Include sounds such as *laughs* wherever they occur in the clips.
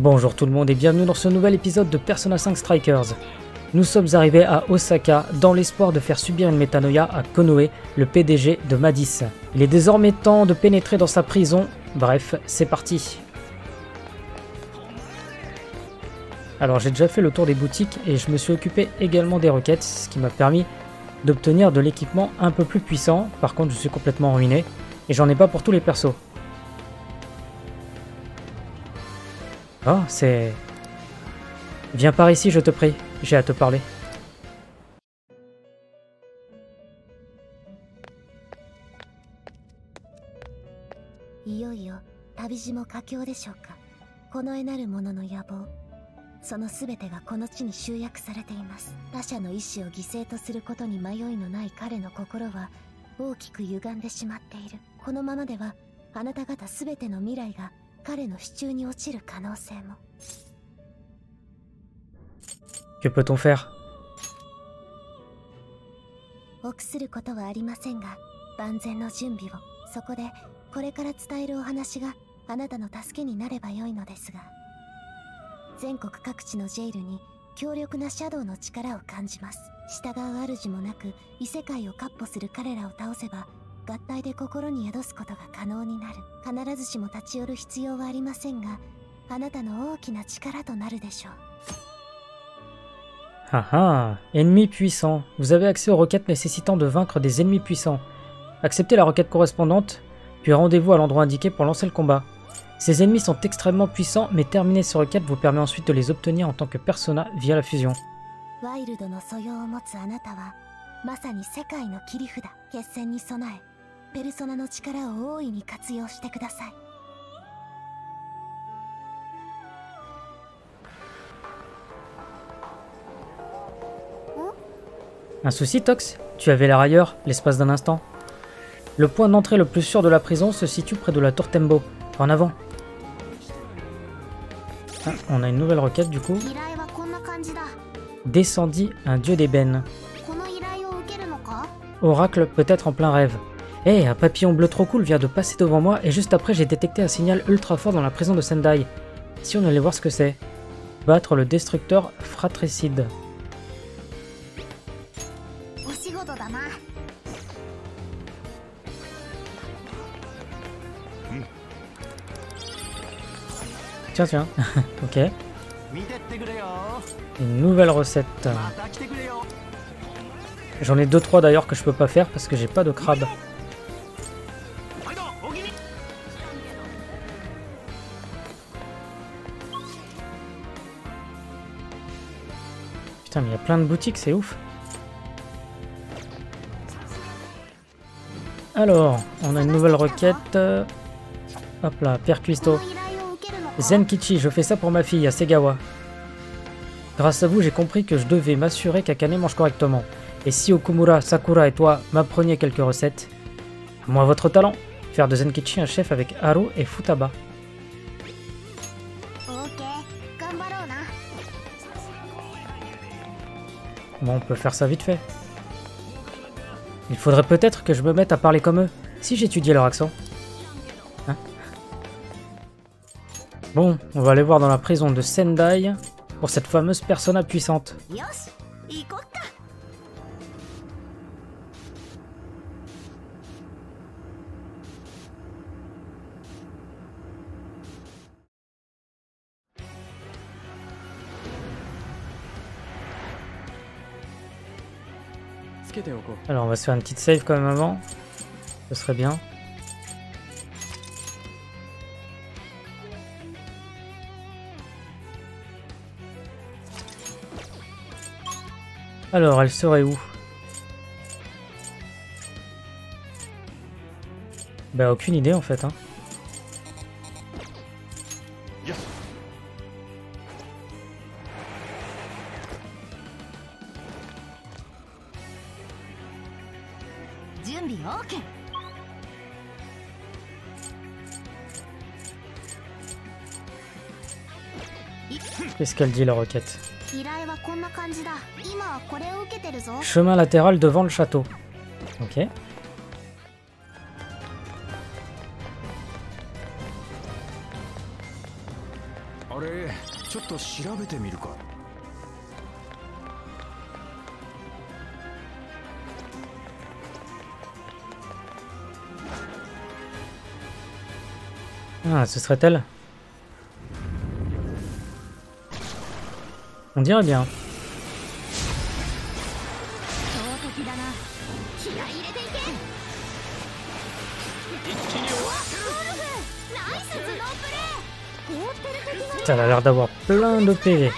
Bonjour tout le monde et bienvenue dans ce nouvel épisode de Persona 5 Strikers. Nous sommes arrivés à Osaka dans l'espoir de faire subir une métanoïa à Konoe, le PDG de Madis. Il est désormais temps de pénétrer dans sa prison. Bref, c'est parti. Alors j'ai déjà fait le tour des boutiques et je me suis occupé également des requêtes, ce qui m'a permis d'obtenir de l'équipement un peu plus puissant. Par contre je suis complètement ruiné et j'en ai pas pour tous les persos. Oh, c'est... Viens par ici, je te prie. J'ai à te parler. いよいよ旅路も佳境でしょうか?この絵なる者の野望その全てがこの地に集約されています他者の意志を犠牲とすることに迷いのない彼の心は大きく歪んでしまっているこのままではあなた方全ての未来が彼の手中に落ちる可能性も。Que peut-on faire? 臆することはありませんが万全の準備を。そこでこれから伝えるお話があなたの助けになればよいのですが。全国各地のジェイルに強力なシャドウの力を感じます。従う主もなく異世界を闊歩する彼らを倒せば 合体で心に宿すことが可能になる必ずしも立ち寄る必要はありませんがあなたの大きな力となるでしょう Ah ah Ennemi puissant. Vous avez accès aux requêtes nécessitant de vaincre des ennemis puissants. Acceptez la requête correspondante, puis rendez-vous à l'endroit indiqué pour lancer le combat. Ces ennemis sont extrêmement puissants, mais terminer ces requêtes vous permet ensuite de les obtenir en tant que persona via la fusion. ワイルドの素養を持つあなたはまさに世界の切り札決戦に備え ペルソナの力を大いに活用してください Un souci, Tox Tu avais l'air ailleurs, l'espace d'un instant. Le point d'entrée le plus sûr de la prison se situe près de la tour Tembo. En avant. Ah, on a une nouvelle requête du coup. 依頼はこんな感じだ Descendit un dieu d'ébène. この依頼を受けるのか Oracle peut-être en plein rêve. Hé, un papillon bleu trop cool vient de passer devant moi et juste après j'ai détecté un signal ultra fort dans la prison de Sendai. Si on allait voir ce que c'est. Battre le destructeur fratricide. Tiens, tiens. *laughs* ok. Une nouvelle recette. J'en ai 2-3 d'ailleurs que je peux pas faire parce que j'ai pas de crabe. Putain, mais il y a plein de boutiques, c'est ouf. Alors, on a une nouvelle requête. Hop là, Pierre Cuisto. Zenkichi, je fais ça pour ma fille, à Segawa. Grâce à vous, j'ai compris que je devais m'assurer qu'Akane mange correctement. Et si Okumura, Sakura et toi m'appreniez quelques recettes Moi, votre talent Faire de Zenkichi un chef avec Haru et Futaba. Bon, on peut faire ça vite fait. Il faudrait peut-être que je me mette à parler comme eux, si j'étudiais leur accent. Hein bon, on va aller voir dans la prison de Sendai pour cette fameuse persona puissante. Alors on va se faire une petite save quand même avant. Ce serait bien. Alors elle serait où? Bah aucune idée en fait hein. te le dis, la roquette. Chemin latéral devant le château. Ok. Ah, ce serait elle On dirait bien. Ça a l'air d'avoir plein de PV.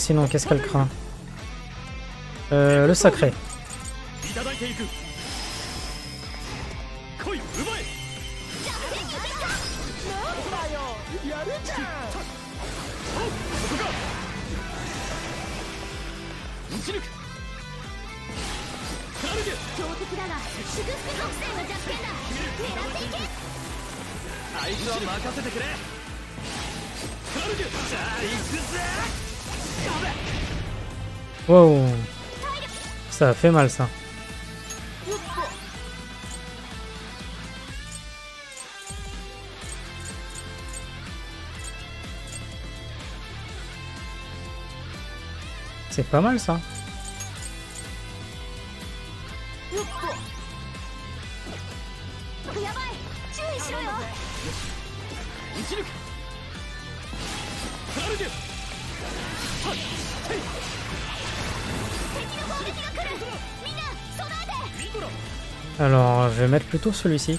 sinon, qu'est-ce qu'elle craint euh, Le sacré. Wow Ça fait mal ça. C'est pas mal ça. Je vais mettre plutôt celui-ci.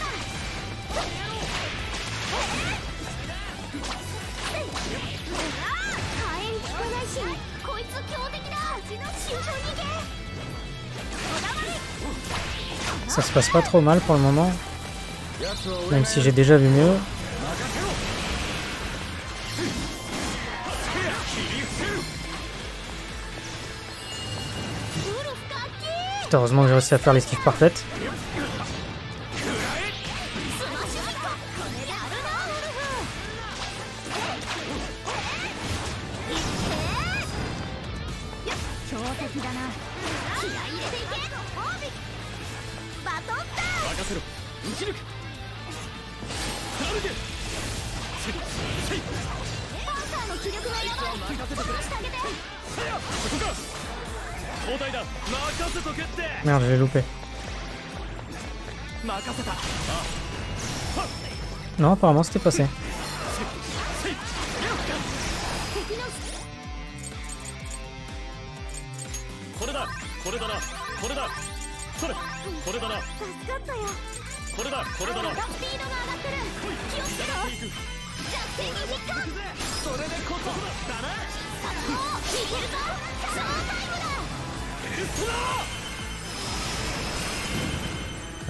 Ça se passe pas trop mal pour le moment. Même si j'ai déjà vu mieux. Heureusement que j'ai réussi à faire l'esquive parfaite. apparemment c'était passé.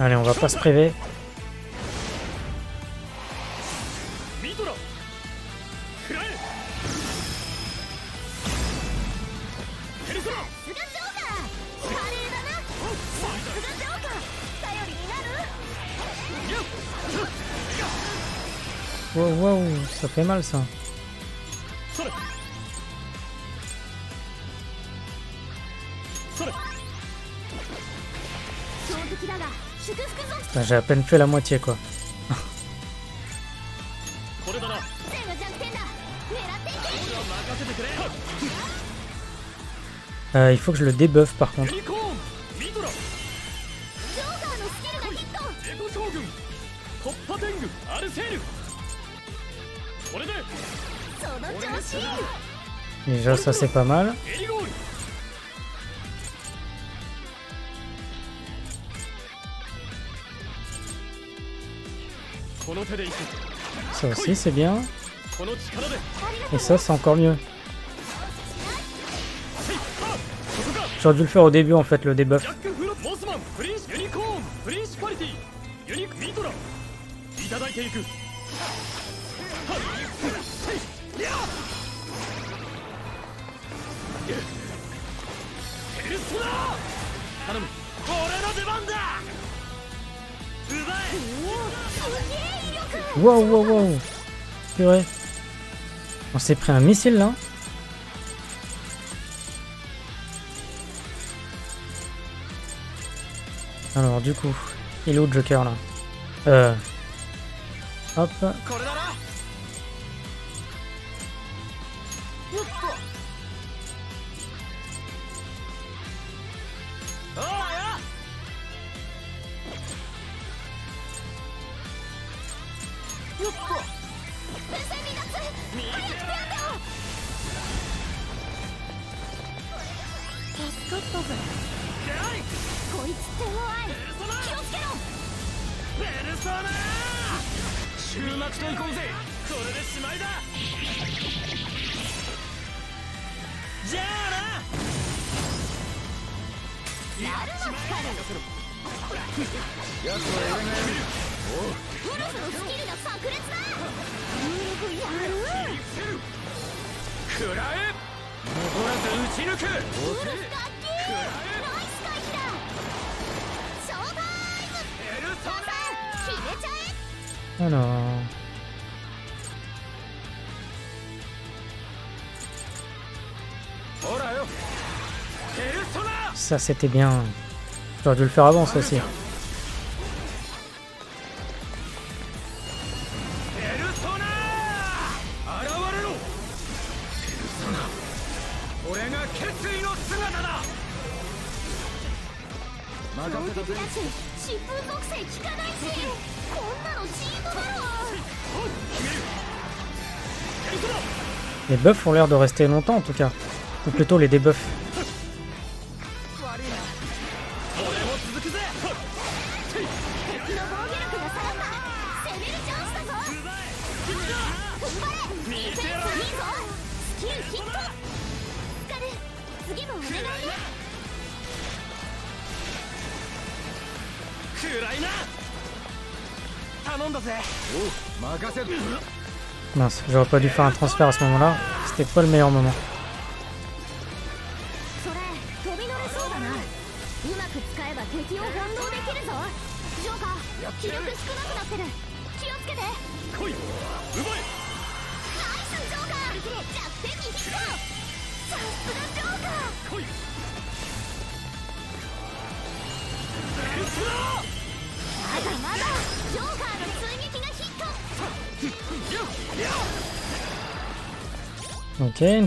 Allez, on va pas se priver. fait mal ça. J'ai à peine fait la moitié quoi. Euh, il faut que je le débuffe par contre. Déjà, ça c'est pas mal. Ça aussi c'est bien. Et ça c'est encore mieux. J'aurais dû le faire au début en fait le debuff. ヘルスロー頼む俺の出番だ奪えワウワウワウ C'est vrai. On s'est pris un missile là. Alors du coup, il est où Joker là? Euh. Hop. Ça, c'était bien. J'aurais dû le faire avant, ça aussi. Les buffs ont l'air de rester longtemps en tout cas. Ou plutôt les débuffs. pas dû faire un transfert à ce moment-là. C'était pas le meilleur moment.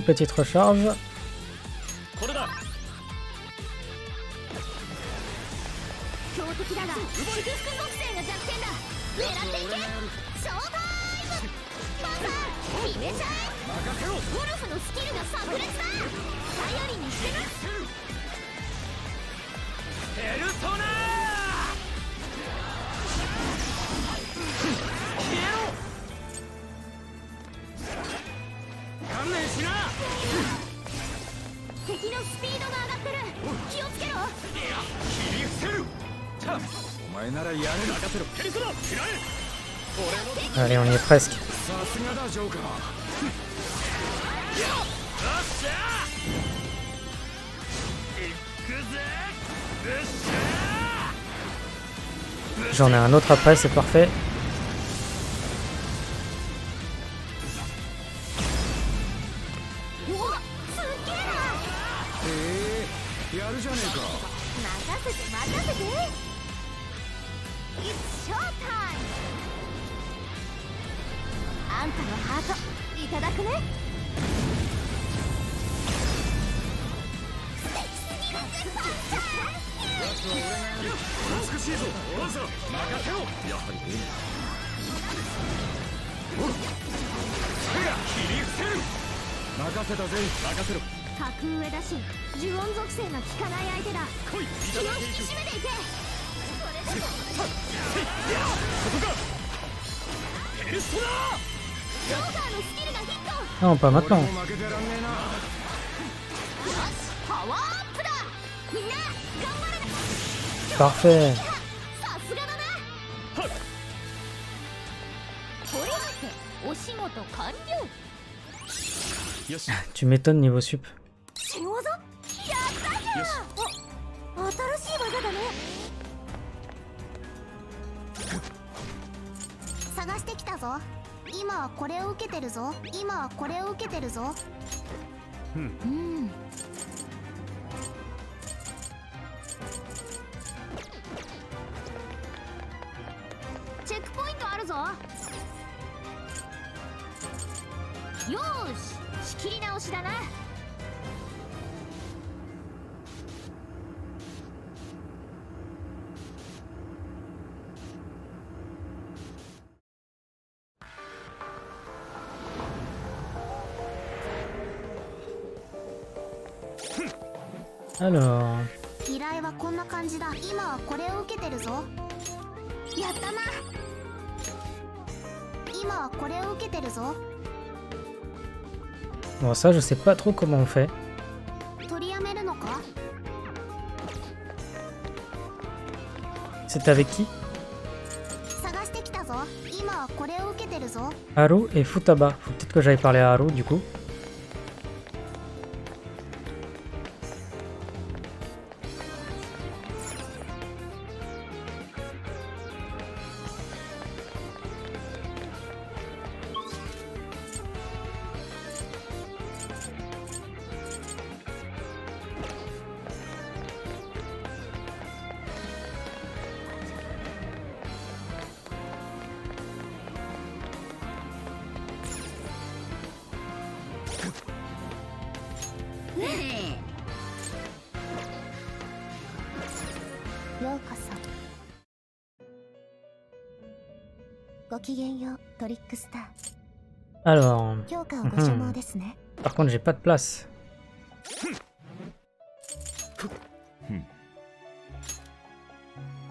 petite recharge. Allez, on y est presque. J'en ai un autre après, c'est parfait. 頑張れ Parfait. さすがだなこれってお仕事完了よし Tu m'étonnes niveau sup. 今はこれを受けてるぞ。今はこれを受けてるぞ。うん。うん。チェックポイントあるぞ。よーし。仕切り直しだな Alors. Bon, ça, je sais pas trop comment on fait. C'est avec qui? Haru et Futaba. Faut peut-être que j'aille parler à Haru du coup. Alors. Par contre, j'ai pas de place.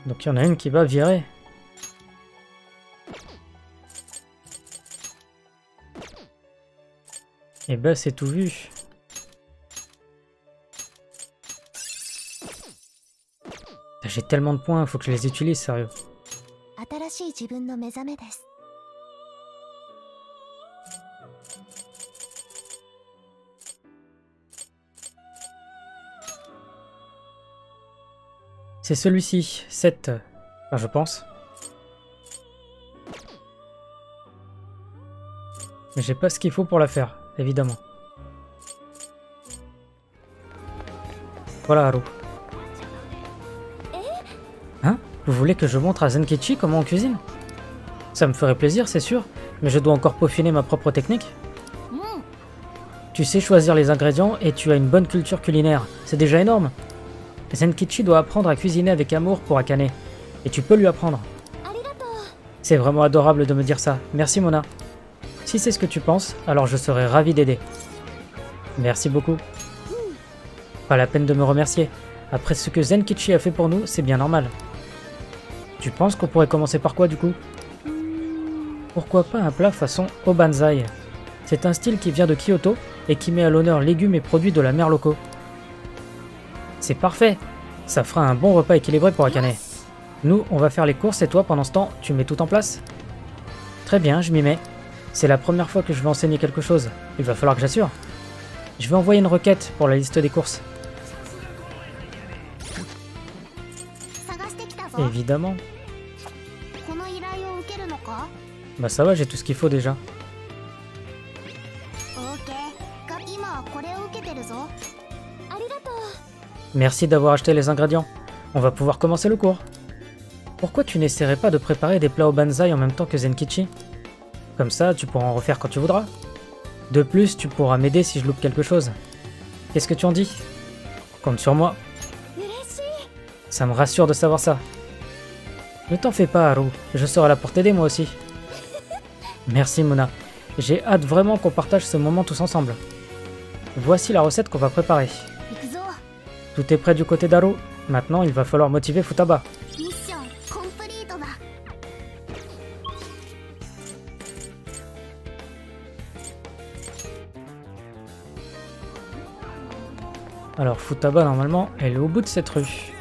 Donc il y en a une qui va virer. Et ben c'est tout vu. J'ai tellement de points, faut que je les utilise, sérieux. 新しい自分の目覚めです C'est celui-ci, 7. Enfin, je pense. Mais j'ai pas ce qu'il faut pour la faire, évidemment. Voilà, Haru. Vous voulez que je montre à Zenkichi comment on cuisine? Ça me ferait plaisir, c'est sûr, mais je dois encore peaufiner ma propre technique. Hmm. Tu sais choisir les ingrédients et tu as une bonne culture culinaire, c'est déjà énorme. Zenkichi doit apprendre à cuisiner avec amour pour Akane, et tu peux lui apprendre. C'est vraiment adorable de me dire ça, merci Mona. Si c'est ce que tu penses, alors je serai ravi d'aider. Merci beaucoup. Hmm. Pas la peine de me remercier. Après ce que Zenkichi a fait pour nous, c'est bien normal. Tu penses qu'on pourrait commencer par quoi du coup? Pourquoi pas un plat façon obanzai? C'est un style qui vient de Kyoto et qui met à l'honneur légumes et produits de la mer locaux. C'est parfait Ça fera un bon repas équilibré pour Akane. Nous, on va faire les courses et toi, pendant ce temps, tu mets tout en place? Très bien, je m'y mets. C'est la première fois que je vais enseigner quelque chose. Il va falloir que j'assure. Je vais envoyer une requête pour la liste des courses. Évidemment. Bah ça va, j'ai tout ce qu'il faut déjà. Merci d'avoir acheté les ingrédients. On va pouvoir commencer le cours. Pourquoi tu n'essaierais pas de préparer des plats au banzai en même temps que Zenkichi? Comme ça, tu pourras en refaire quand tu voudras. De plus, tu pourras m'aider si je loupe quelque chose. Qu'est-ce que tu en dis? Compte sur moi. Ça me rassure de savoir ça. Ne t'en fais pas, Haru. Je serai là pour t'aider moi aussi. Merci Mona. J'ai hâte vraiment qu'on partage ce moment tous ensemble. Voici la recette qu'on va préparer. Tout est prêt du côté d'Aro. Maintenant, il va falloir motiver Futaba. Alors Futaba, normalement, elle est au bout de cette rue.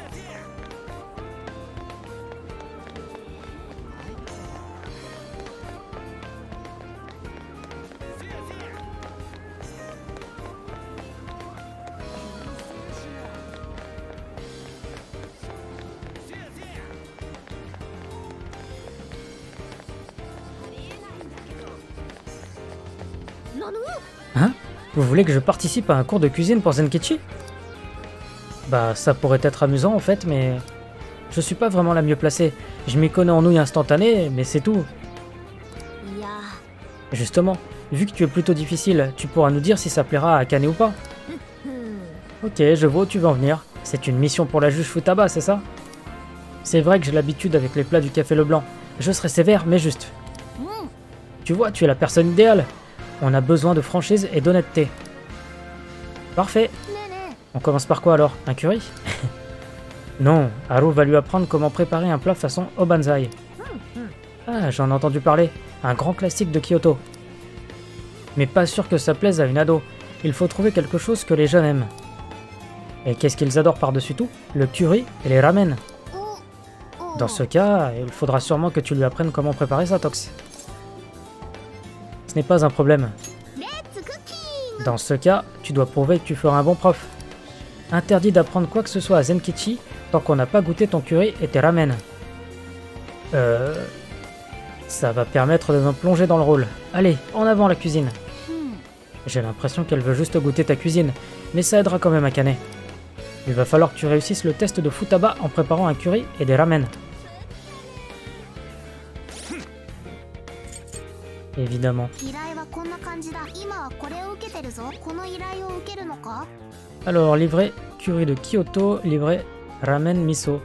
Vous voulez que je participe à un cours de cuisine pour Zenkichi? Bah, ça pourrait être amusant en fait, mais je suis pas vraiment la mieux placée. Je m'y connais en nouilles instantanées, mais c'est tout. Justement, vu que tu es plutôt difficile, tu pourras nous dire si ça plaira à Kane ou pas. *laughs* Ok, je vois où tu veux en venir. C'est une mission pour la juge Futaba, c'est ça? C'est vrai que j'ai l'habitude avec les plats du café Leblanc. Je serai sévère, mais juste. Hmm. Tu vois, tu es la personne idéale. On a besoin de franchise et d'honnêteté. Parfait. On commence par quoi alors? Un curry? *laughs* Non, Haru va lui apprendre comment préparer un plat façon obanzai. Ah, j'en ai entendu parler. Un grand classique de Kyoto. Mais pas sûr que ça plaise à une ado. Il faut trouver quelque chose que les jeunes aiment. Et qu'est-ce qu'ils adorent par-dessus tout? Le curry et les ramen. Dans ce cas, il faudra sûrement que tu lui apprennes comment préparer sa tox. Ce n'est pas un problème. Dans ce cas, tu dois prouver que tu feras un bon prof. Interdit d'apprendre quoi que ce soit à Zenkichi tant qu'on n'a pas goûté ton curry et tes ramen. Euh... Ça va permettre de me plonger dans le rôle. Allez, en avant la cuisine J'ai l'impression qu'elle veut juste goûter ta cuisine, mais ça aidera quand même à Canet. Il va falloir que tu réussisses le test de futaba en préparant un curry et des ramen. Évidemment. 依頼はこんな感じだ今はこれを受けてるぞこの依頼を受けるのか Alors, livret curry de Kyoto, livret ramen miso.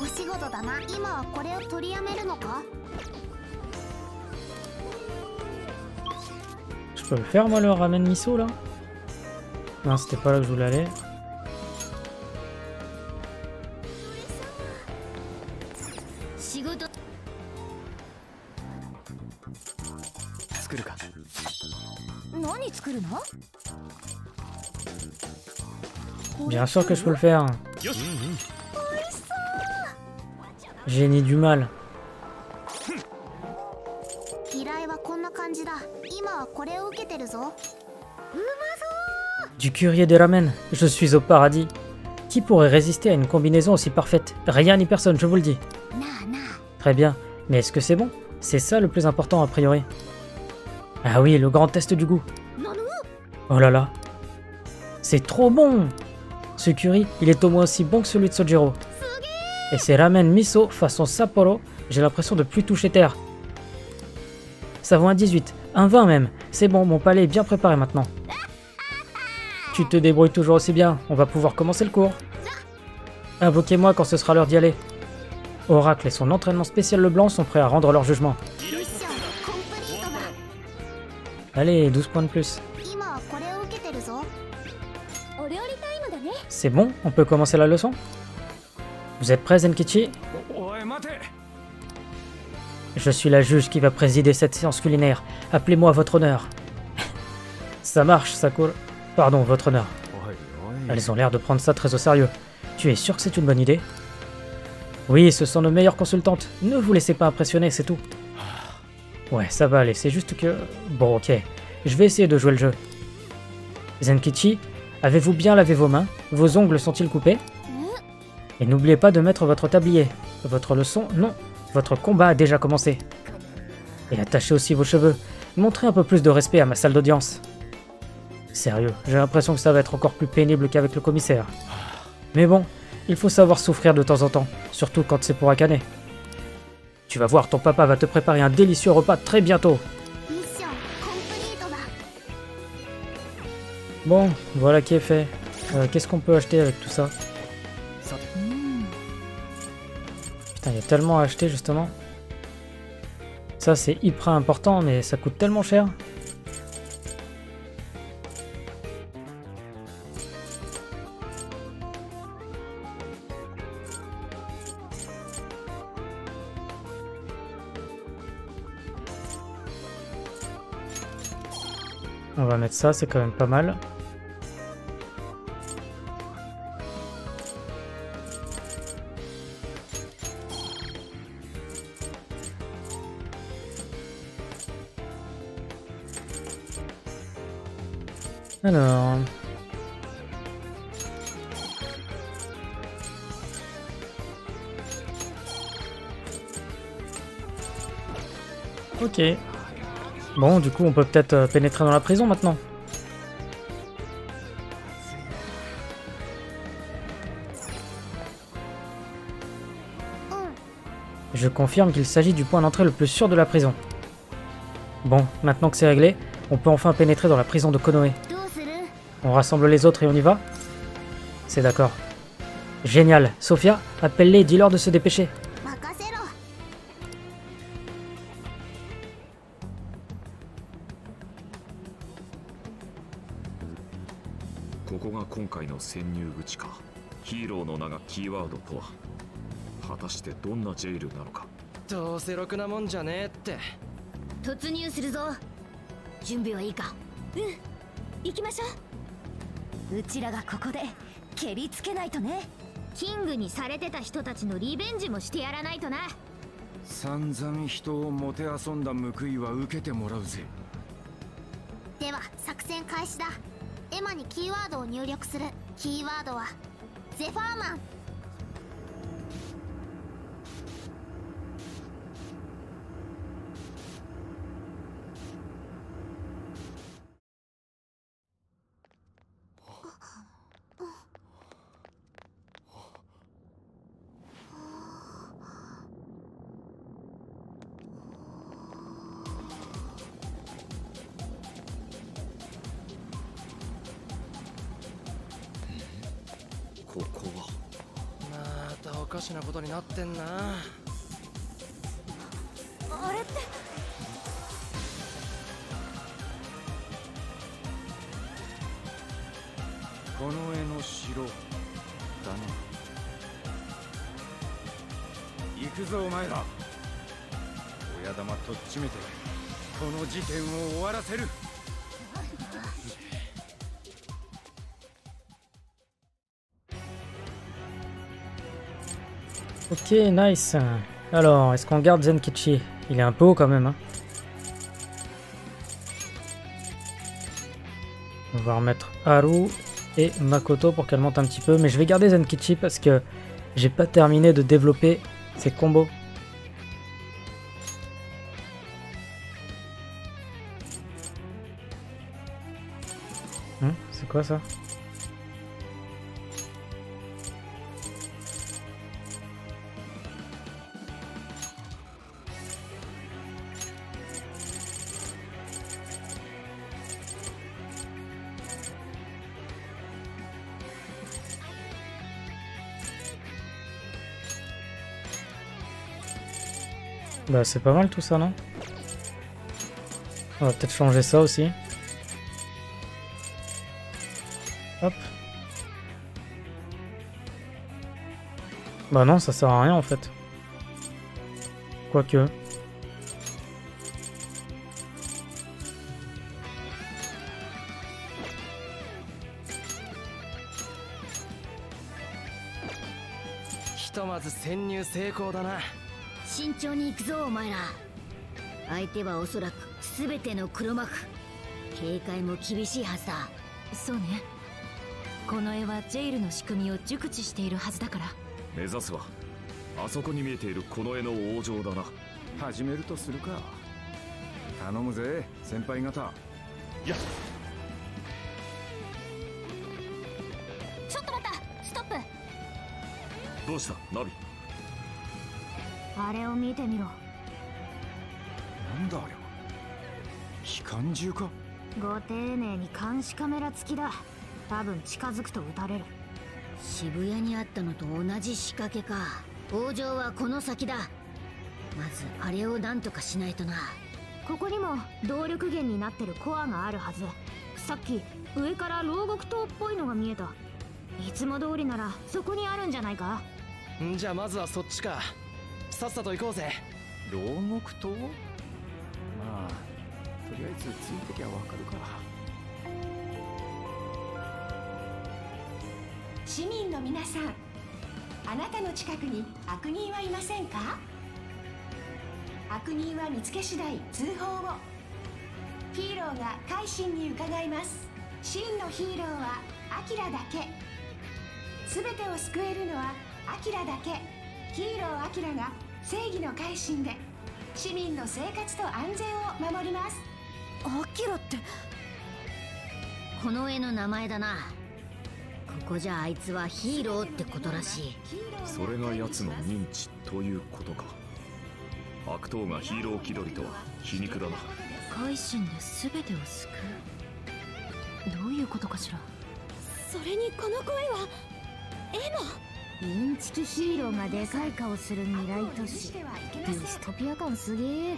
お仕事だな今はこれを取りやめるのか Je peux le faire moi le ramen miso là Non, c'était pas là que je voulais aller. Bien sûr que je peux le faire. Génie du mal. Du curieux des ramen, je suis au paradis. Qui pourrait résister à une combinaison aussi parfaite? Rien ni personne, je vous le dis. Très bien, mais est-ce que c'est bon? C'est ça le plus important a priori. Ah oui, le grand test du goût. Oh là là. C'est trop bon ce curry, il est au moins aussi bon que celui de Sojiro. Et ces ramen miso façon Sapporo, j'ai l'impression de plus toucher terre. Ça vaut un 18, un 20 même. C'est bon, mon palais est bien préparé maintenant. Tu te débrouilles toujours aussi bien, on va pouvoir commencer le cours. Invoquez-moi quand ce sera l'heure d'y aller. Oracle et son entraînement spécial Leblanc sont prêts à rendre leur jugement. Allez, 12 points de plus. C'est bon On peut commencer la leçon? Vous êtes prêts, Zenkichi Je suis la juge qui va présider cette séance culinaire. Appelez-moi votre honneur. *laughs* ça marche, Sakura. Pardon, votre honneur. Elles ont l'air de prendre ça très au sérieux. Tu es sûr que c'est une bonne idée? Oui, ce sont nos meilleures consultantes. Ne vous laissez pas impressionner, c'est tout. Ah. Ouais, ça va aller, c'est juste que... Bon, ok. Je vais essayer de jouer le jeu. Zenkichi, avez-vous bien lavé vos mains? Vos ongles sont-ils coupés? Et n'oubliez pas de mettre votre tablier. Votre leçon Non. Votre combat a déjà commencé. Et attachez aussi vos cheveux. Montrez un peu plus de respect à ma salle d'audience. Sérieux, j'ai l'impression que ça va être encore plus pénible qu'avec le commissaire. Mais bon, il faut savoir souffrir de temps en temps, surtout quand c'est pour Akane. Tu vas voir, ton papa va te préparer un délicieux repas très bientôt. Bon, voilà qui est fait. Euh, Qu'est-ce qu'on peut acheter avec tout ça Putain, il y a tellement à acheter justement. Ça c'est hyper important, mais ça coûte tellement cher. On va mettre ça, c'est quand même pas mal. Bon, du coup, on peut peut-être euh, pénétrer dans la prison maintenant. Je confirme qu'il s'agit du point d'entrée le plus sûr de la prison. Bon, maintenant que c'est réglé, on peut enfin pénétrer dans la prison de Konoe. On rassemble les autres et on y va? C'est d'accord. Génial, Sophia, appelle-les et dis-leur de se dépêcher. の潜入口か。ヒーローの名がキーワードとは。果たしてどんなジェイルなのか。どうせろくなもんじゃねえって。突入するぞ。準備はいいか。うん。行きましょう。うちらがここで蹴りつけないとね。キングにされてた人たちのリベンジもしてやらないとな。散々人をもてあそんだ報いは受けてもらうぜ。では作戦開始だエマにキーワードを入力する。キーワードはゼファーマン。事件を終わらせる Ok, nice. Alors, est-ce qu'on garde Zenkichi Il est un peu haut quand même. hein. On va remettre Haru et Makoto pour qu'elle monte un petit peu. Mais je vais garder Zenkichi parce que j'ai pas terminé de développer ses combos. Quoi ça Bah c'est pas mal tout ça, non? On va peut-être changer ça aussi. Bah non, ça sert à rien en fait. Quoique. 潜入成功だな慎重に行くぞお前ら相手はおそらく全ての黒幕警戒も厳しいはずだそうねこの絵はジェイルの仕組みを熟知しているはずだから目指すはあそこに見えているこの絵の王城だな。始めるとするか。頼むぜ先輩方。やっ。ちょっと待った。ストップ。どうした？ナビ。あれを見てみろ。なんだあれは。機関銃か。ご丁寧に監視カメラ付きだ。多分近づくと撃たれる渋谷にあったのと同じ仕掛けか。王城はこの先だ。まずあれを何とかしないとな。ここにも動力源になってるコアがあるはず。さっき上から牢獄塔っぽいのが見えた。いつも通りならそこにあるんじゃないか？んじゃあまずはそっちか。さっさと行こうぜ。牢獄島まあとりあえずついてきゃわかるか市民の皆さんあなたの近くに悪人はいませんか？悪人は見つけ次第通報を。ヒーローが改心に伺います。真のヒーローはアキラだけ。全てを救えるのはアキラだけ。ヒーローアキラが正義の改心で市民の生活と安全を守ります。アキラって。この絵の名前だな。ここじゃあいつはヒーローってことらしい。それが奴の認知ということか。悪党がヒーロー気取りとは皮肉だな。改心で全てを救う。どういうことかしら。それにこの声はエモインチキヒーローがでかい顔する未来都市。ディストピア感すげえ。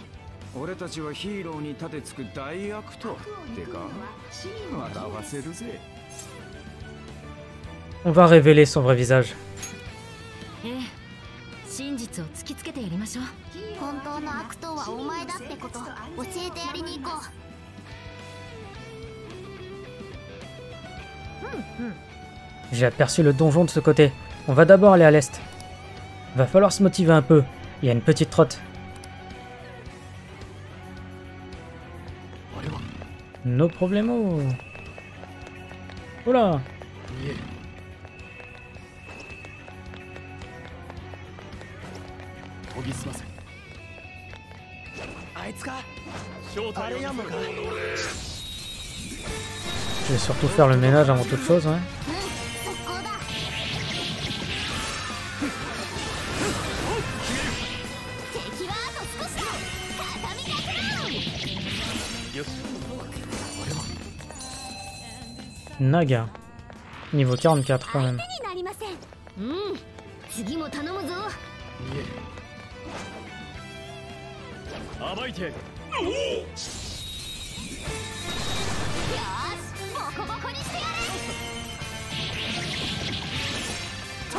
俺たちはヒーローに立てつく大悪党ってか。笑わせるぜ On va révéler son vrai visage. Eh, J'ai aperçu le donjon de ce côté. On va d'abord aller à l'est. Va falloir se motiver un peu. Il y a une petite trotte. Nos problèmes. Oh là 研ぎ澄ませあいつかあれやんのか Je vais surtout faire le ménage avant toute chose. Ouais. 速攻だ敵はあと少しだ畳みかけろよし Naga. Niveau 44 quand même. 暴いてやるよーしボコボコにしてやるあ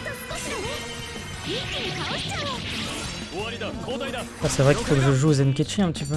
と少しだね一気に倒しちゃおう終わりだ交代だ Ah, c'est vrai qu'il faut que je joue Zenkechi un petit peu.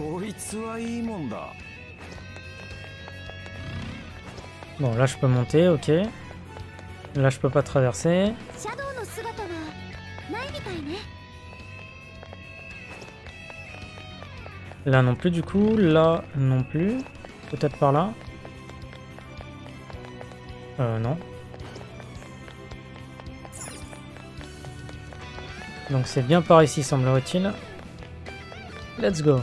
こいつはいいもんだ Bon, là je peux monter, ok. Là je peux pas traverser. シャドウの姿はないみたいね Là non plus du coup. Là non plus. Peut-être par là. Euh, non. Donc c'est bien par ici, semblerait-il. Let's go.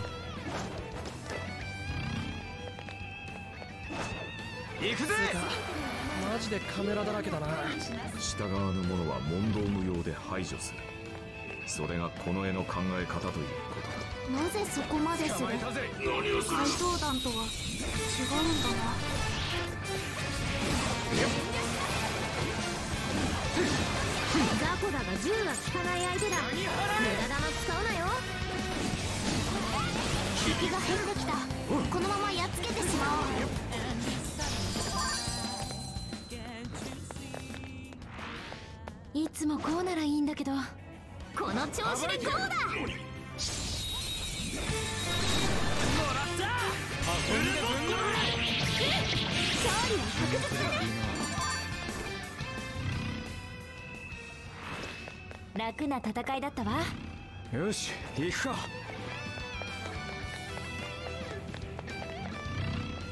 カメラだらけだな。従わぬ者は問答無用で排除する。それがこの絵の考え方ということだ。なぜそこまでする？捕まえたぜ。怪盗団とは。違うんだな。ザコだが銃が効かない相手だ。無駄玉使うなよ。敵が減ってきた。このままやっつけてしまおういつもこうならいいんだけど。この調子でこうだ！勝利は確実だね。楽な戦いだったわ。よし行くか。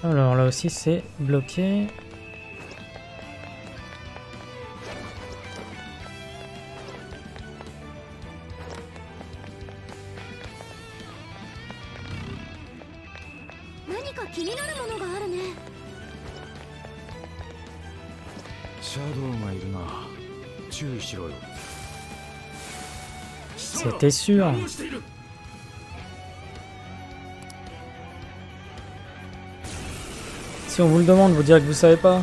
Alors là aussi c'est bloqué. T'es sûr. Si on vous le demande, vous direz que vous savez pas.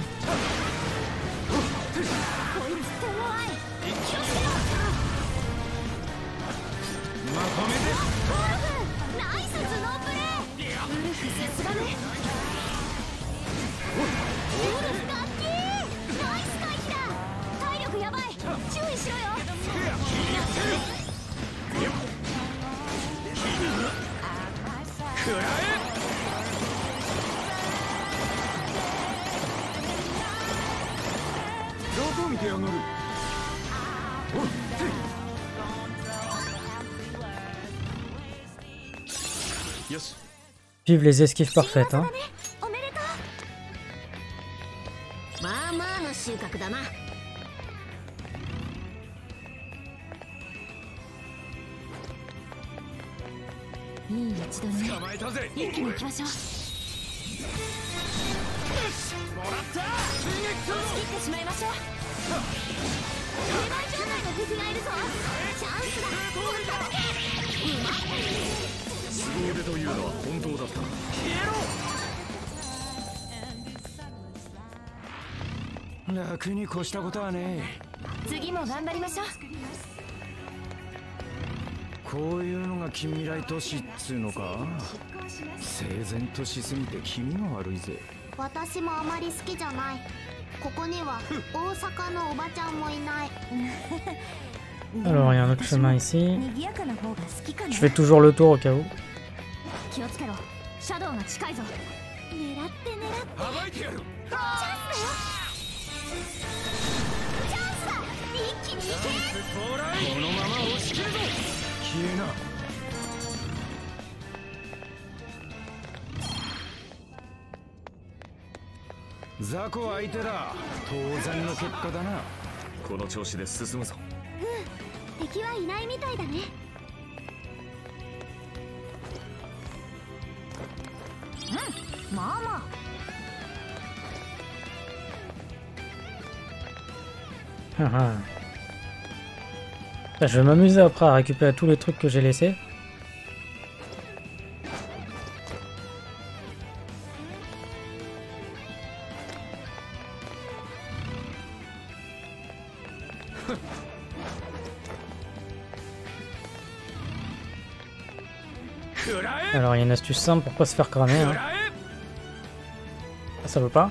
Yes. Vive les esquives でとうまあまあの収穫だな。いい一度ね。一気に行きましょう。よし、もらっ。ャンス。うまい。凄腕というのは本当だった。な楽に越したことはね次も頑張りましょう。こういうのが近未来都市っつうのか。整然としすぎて気味が悪いぜ。私もあまり好きじゃない。ここには大阪のおばちゃんもいない。*laughs* Alors il y a un autre chemin ici. 賑やかな方が好きかな。Je fais toujours le tour au cas où. 気をつけろ。シャドウが近いぞ。狙って狙って。暴いてやる。チャンスだ。一気に行け。このまま押し切るぞ。消えな。雑魚相手だ。当然の結果だな。この調子で進むぞ。敵はいないみたいだね まあまあ Ah, ah. Bah, Je vais m'amuser après à récupérer tous les trucs que j'ai laissés. astuce simple pour pas se faire cramer. Hein. Ah, ça veut pas?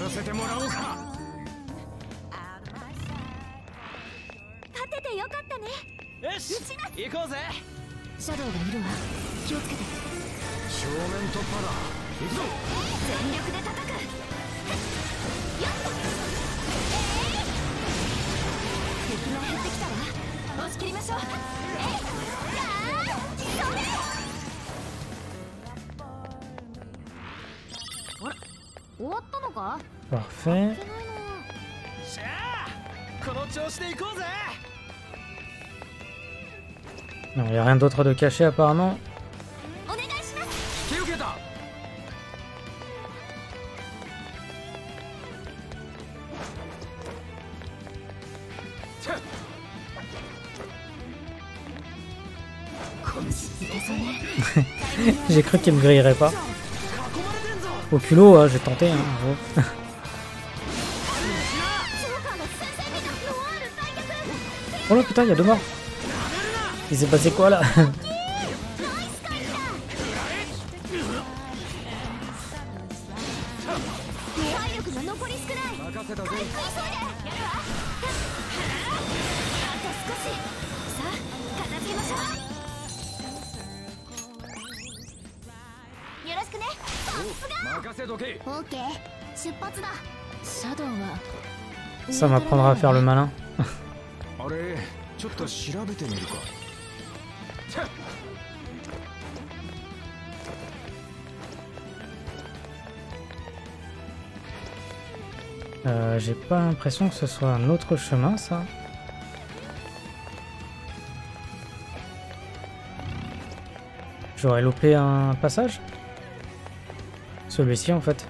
らせてもらおうか。立ててよかったね。よし行こうぜ。シャドウがいるわ。気をつけて。正面突破だ。行くぞ。全力で Parfait. Non, il n'y a rien d'autre de caché apparemment. *laughs* J'ai cru qu'il me grillerait pas. Au culot, hein, j'ai tenté. Hein, *laughs* Oh là putain, il y a deux morts. Il s'est passé quoi là *laughs* Ça m'apprendra à faire le malin. Pas l'impression que ce soit un autre chemin ça. J'aurais loupé un passage. Celui-ci en fait.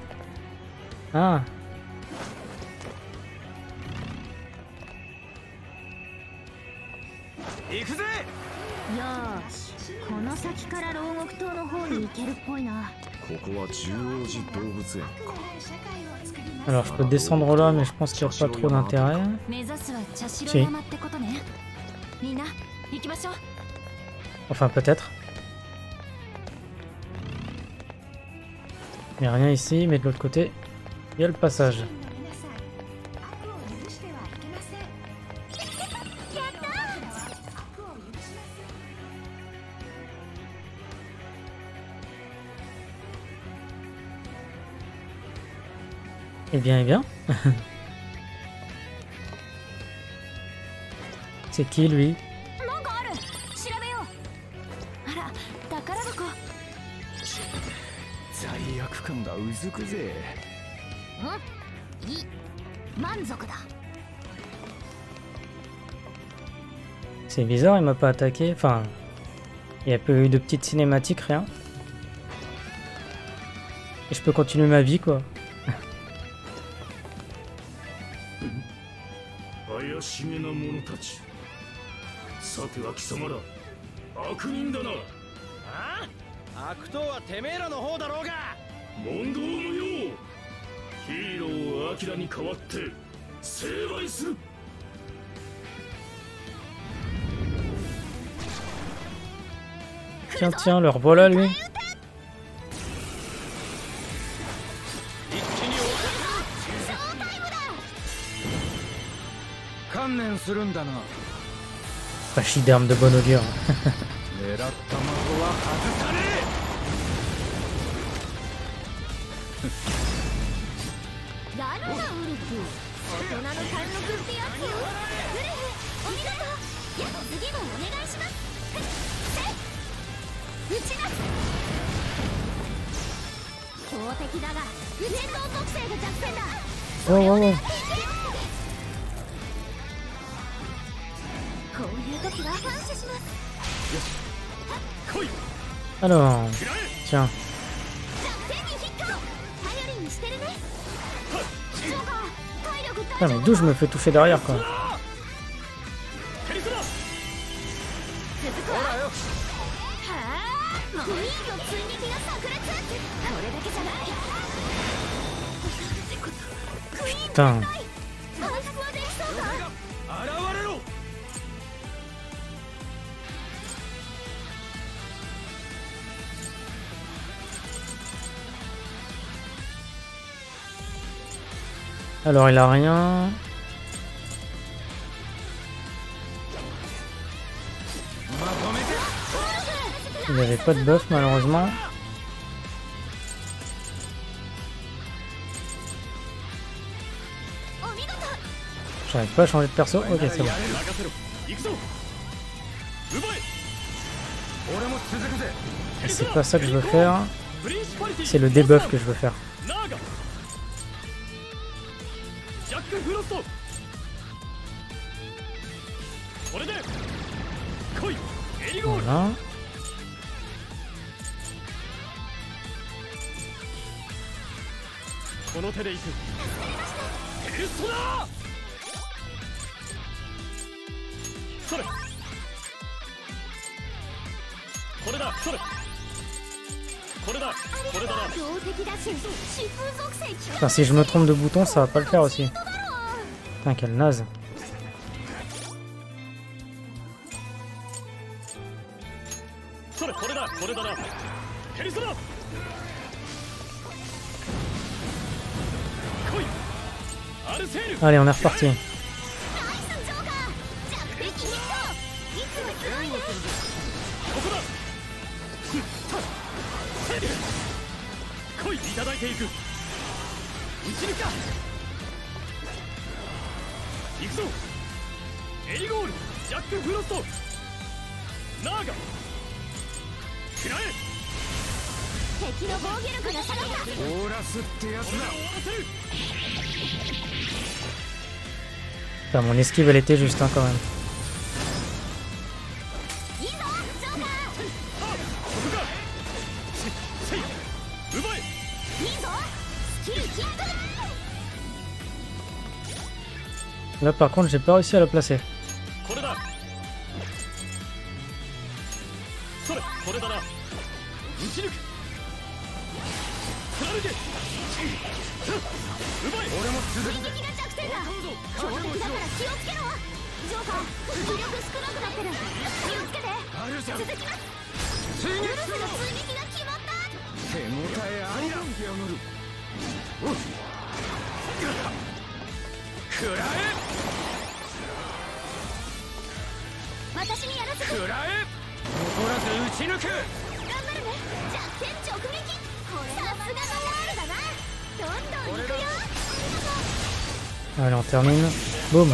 Ah alors je peux descendre là, mais je pense qu'il n'y a pas trop d'intérêt. Si. Enfin peut-être. Il n'y a rien ici, mais de l'autre côté, il y a le passage. Eh bien, eh bien. *laughs* C'est qui lui? C'est bizarre, il m'a pas attaqué. Enfin, il n'y a pas eu de petite cinématique, rien. Et je peux continuer ma vie, quoi. 様ら悪人だな。あ？悪党はてめえらの方だろうが。問答無用。ヒーローをアキラに代わって成敗する。Tiens, tiens, leur voilà, lui. するんだな Pachyderme de bonne augure. 狙った的は外さねやるなウルフ大人の貫禄ってやつよウルフお見事や次もお願いしますせい撃ちな強敵だが伝統特性が弱点だ Oh, oh, oh. Alors, tiens. Mais d'où je me fais toucher derrière, quoi Putain. Alors il a rien. Il n'avait pas de buff malheureusement. J'arrive pas à changer de perso Ok c'est bon. C'est pas ça que je veux faire. C'est le debuff que je veux faire. si je me trompe de bouton, ça va pas le faire aussi. Putain, quelle naze. Allez, on est reparti. 行くぞエリゴールジャック・フロストナーガ食らえ敵の防御力が下がったオーラスってやつだ Putain, mon esquive elle était juste hein, quand même. Là par contre j'ai pas réussi à la placer. らえ。私にやらせて。食らえ残らず打ち抜く頑張るね弱点直撃さすがのワールだなどんどん行くよ Allez, on termine. Boum.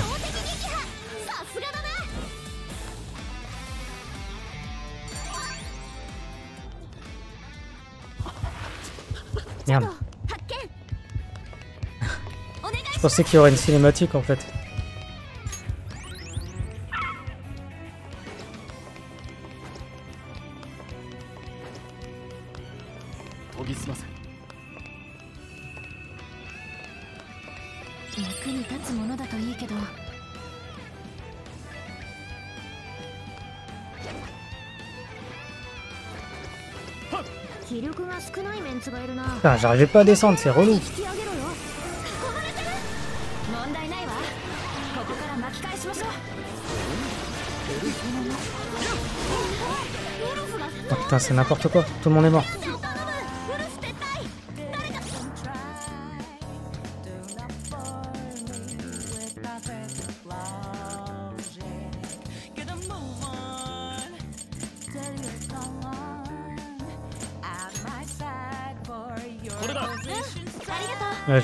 pensais qu'il y aurait une cinématique en fait. Ah, j'arrivais pas à descendre, c'est relou. Putain, c'est n'importe quoi. Tout le monde est mort.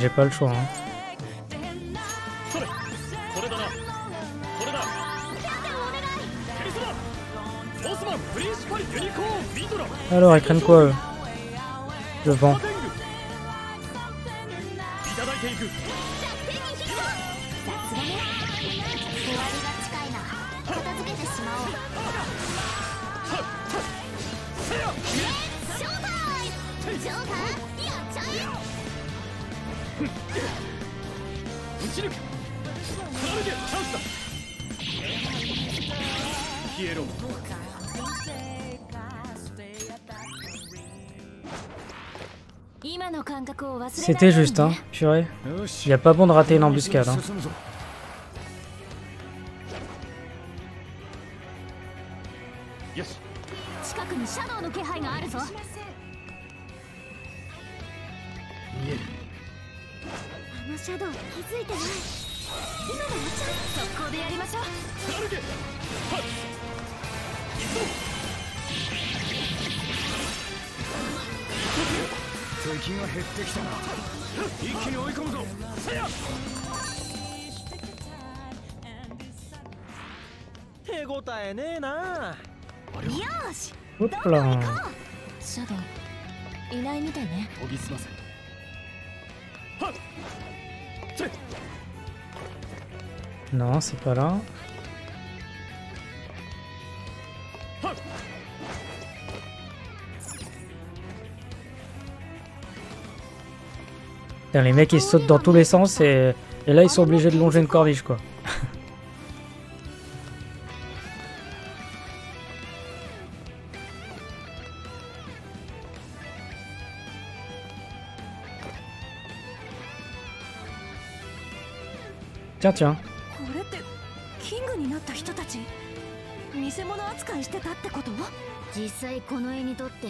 J'ai pas le choix. Hein. Alors, ils craignent quoi, eux? Le vent. C'était juste, hein, purée. Oh, Il n'y a pas bon de rater une embuscade. Hein. Non, c'est pas là. Les mecs ils sautent dans tous les sens et, et là ils sont obligés de longer une corviche quoi. Tiens tiens. これってキングになった人たち見せ物扱いしてたってこと？実際この絵にとって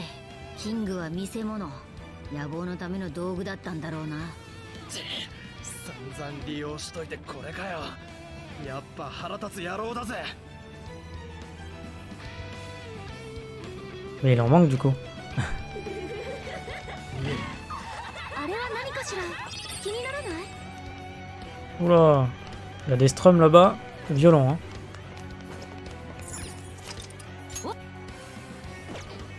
キングは見せ物野望のための道具だったんだろうな。散々利用しといてこれかよ。やっぱ腹立つ野郎だぜ。Mais il en manque du coup. あれは何かしら？気にならない？Oula, il y a des strums là-bas, violent hein.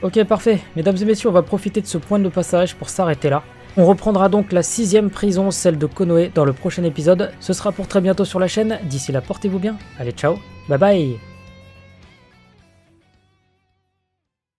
Ok parfait, mesdames et messieurs on va profiter de ce point de passage pour s'arrêter là. On reprendra donc la sixième prison, celle de Konoe, dans le prochain épisode. Ce sera pour très bientôt sur la chaîne. D'ici là, portez-vous bien. Allez, ciao. Bye bye.